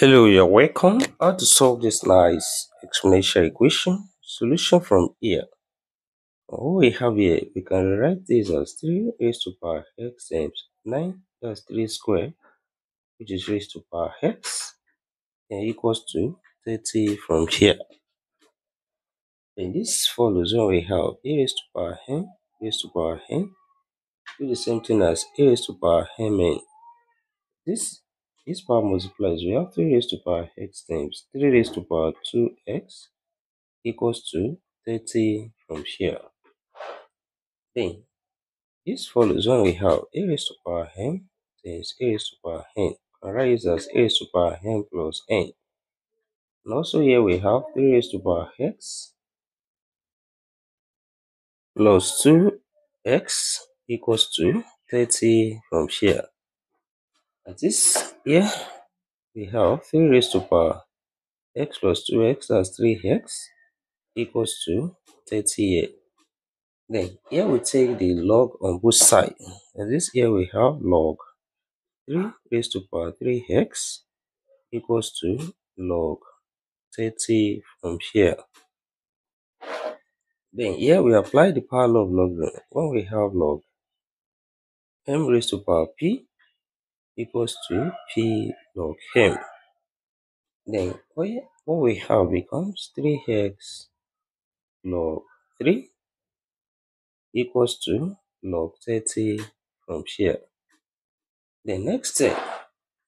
Hello, you're welcome. How to solve this nice exponential equation? Solution from here. What we have here, we can write this as 3 raised to power x times 9 plus 3 square, which is raised to power x, and equals to 30 from here. And this follows when we have a raised to power n raised to power n, do the same thing as a raised to power mn. This this power multiplies. We have 3 raised to power x times 3 raised to power 2x equals to 30 from here. Then this follows when we have a raised to power n times a raised to power n. And write as a raised to power n plus n. And also here we have 3 raised to power x plus 2x equals to 30 from here. At this here we have 3 raised to power x plus 2x that's 3x equals to 30 here. Then here we take the log on both sides. And this here we have log 3 raised to power 3x equals to log 30 from here. Then here we apply the power law of logarithm. When we have log m raised to power p equals to p log m. Then what we have becomes 3x log 3 equals to log 30 from here. The next step,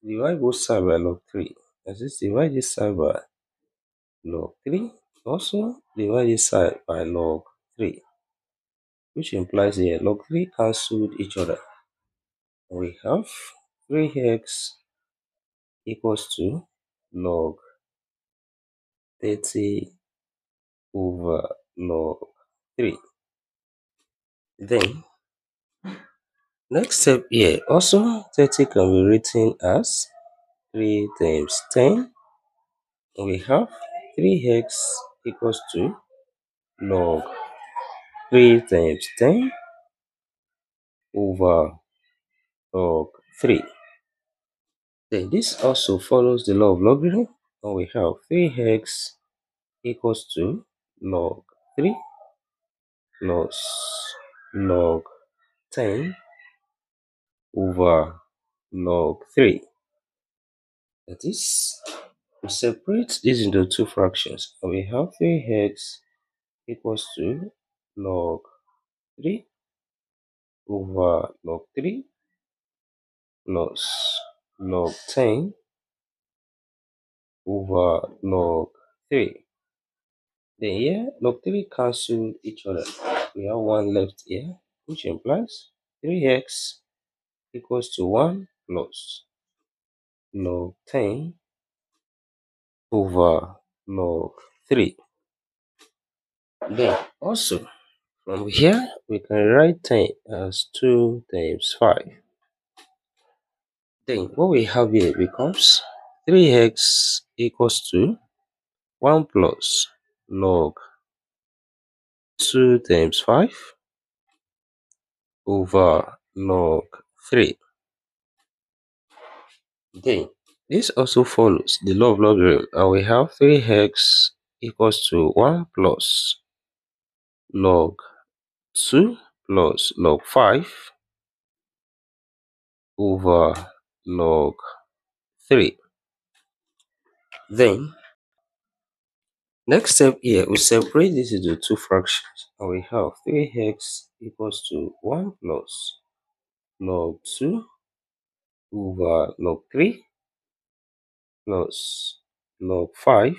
divide both sides by log 3. As this divide this side by log 3. Also divide this side by log 3. Which implies here log 3 cancelled each other. We have 3x equals to log 30 over log 3. Then next step here also 30 can be written as 3 times 10. We have 3x equals to log 3 times 10 over log 3. Then this also follows the law of logarithm and we have 3x equals to log 3 plus log 10 over log 3. That is, we separate this into two fractions and we have 3x equals to log 3 over log 3 plus log 10 over log 3. Then here, log 3 cancel each other. We have 1 left here, which implies 3x equals to 1 plus log 10 over log 3. Then also, from here, we can write 10 as 2 times 5. Then what we have here becomes 3x equals to 1 plus log 2 times 5 over log 3. Then this also follows the law of logarithm and we have 3x equals to 1 plus log 2 plus log 5 over log 3. Then, next step here, we separate this into two fractions and we have 3x equals to 1 plus log 2 over log 3 plus log 5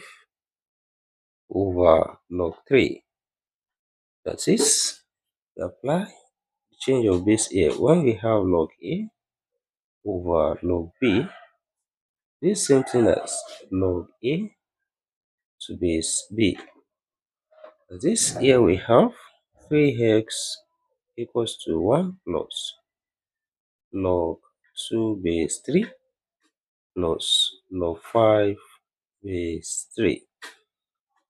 over log 3. That is, we apply change of base here. When we have log A over log B, this same thing as log A to base B. This here we have 3x equals to 1 plus log 2 base 3 plus log 5 base 3.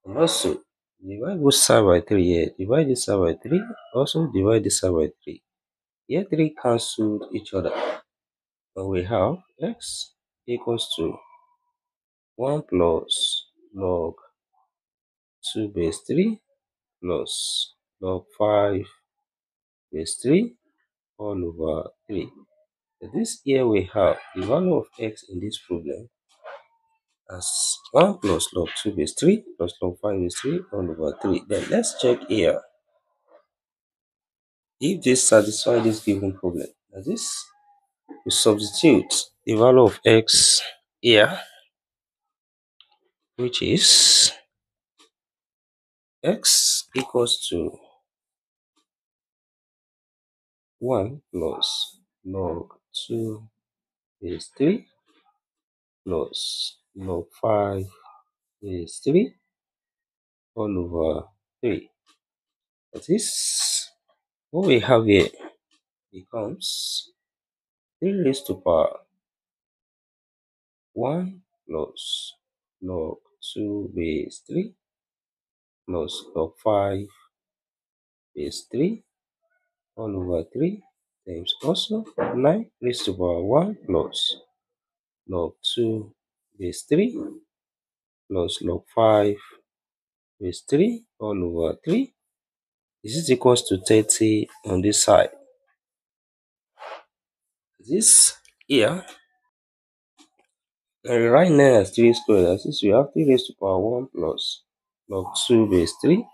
And also, divide both side by 3 here. Divide this side by 3. Also divide this side by 3. Here 3 cancelled each other. And we have x equals to 1 plus log 2 base 3 plus log 5 base 3 all over 3. So This here we have the value of x in this problem as 1 plus log 2 base 3 plus log 5 base 3 all over 3. Then let's check here if this satisfies this given problem. Now this we substitute the value of x here which is x equals to 1 plus log 2 is 3 plus log 5 is 3 all over 3. That is what we have here becomes 3 raised to power 1 plus log 2 base 3 plus log 5 base 3 all over 3 times also 9 raised to power 1 plus log 2 base 3 plus log 5 base 3 all over 3 this is equals to 30 on this side. This here. And right now as 3 squared as this we have 3 raised to power 1 plus log 2 base 3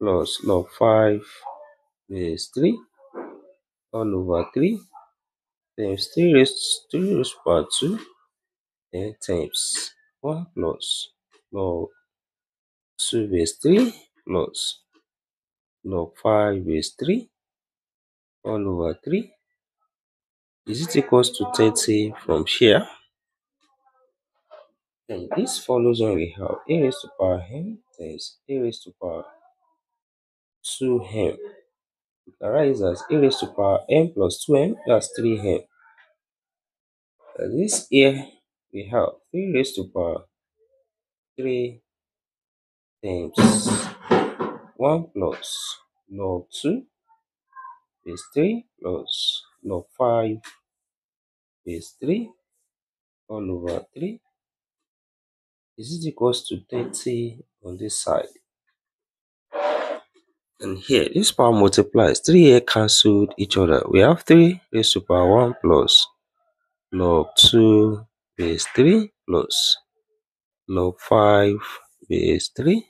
plus log 5 base 3 all over 3 times 3 raised, 3 raised to power 2 then times 1 plus log 2 base 3 plus log 5 base 3 all over 3 is it equals to 30 from here? Then this follows when we have a raised to power m times a raised to power 2m we can write as a raised to power m plus 2m that's 3m and this here we have 3 raised to power 3 times 1 plus log 2 is 3 plus log 5 is 3 all over 3 this is equals to 30 on this side? And here this power multiplies 3 here cancelled each other. We have 3 raised to power 1 plus log 2 base 3 plus log 5 base 3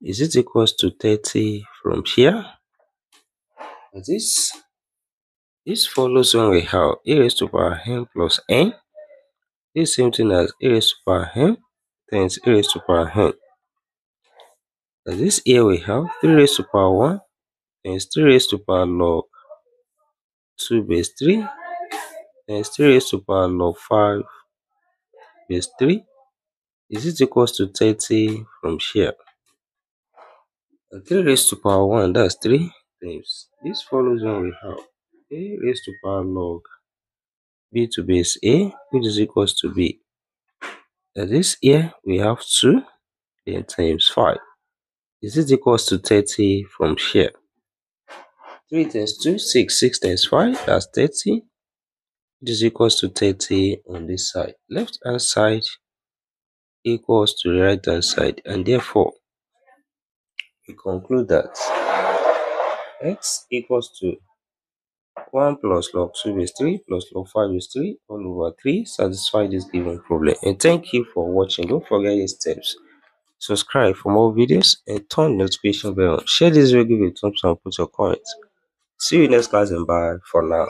is it equals to 30 from here? This this follows when we have a raised to power n plus n. This same thing as a raised to power n times a raised to power n. And this here we have 3 raised to power 1 times 3 raised to power log 2 base 3 times 3 raised to power log 5 base 3 is it equals to 30 from here? And 3 raised to power 1 that's 3 times this follows when we have a raised to power log b to base a which is equals to b. And this here we have 2 then times 5 this is equals to 30 from here. 3 times 2 6 6 times 5 that's 30 which is equals to 30 on this side. Left hand side equals to right hand side and therefore we conclude that x equals to 1 plus log 2 is 3 plus log 5 is 3 all over 3 satisfy this given problem. And thank you for watching. Don't forget these steps. Subscribe for more videos and turn notification bell. Share this video give it a thumbs up and put your comments. See you next class and bye for now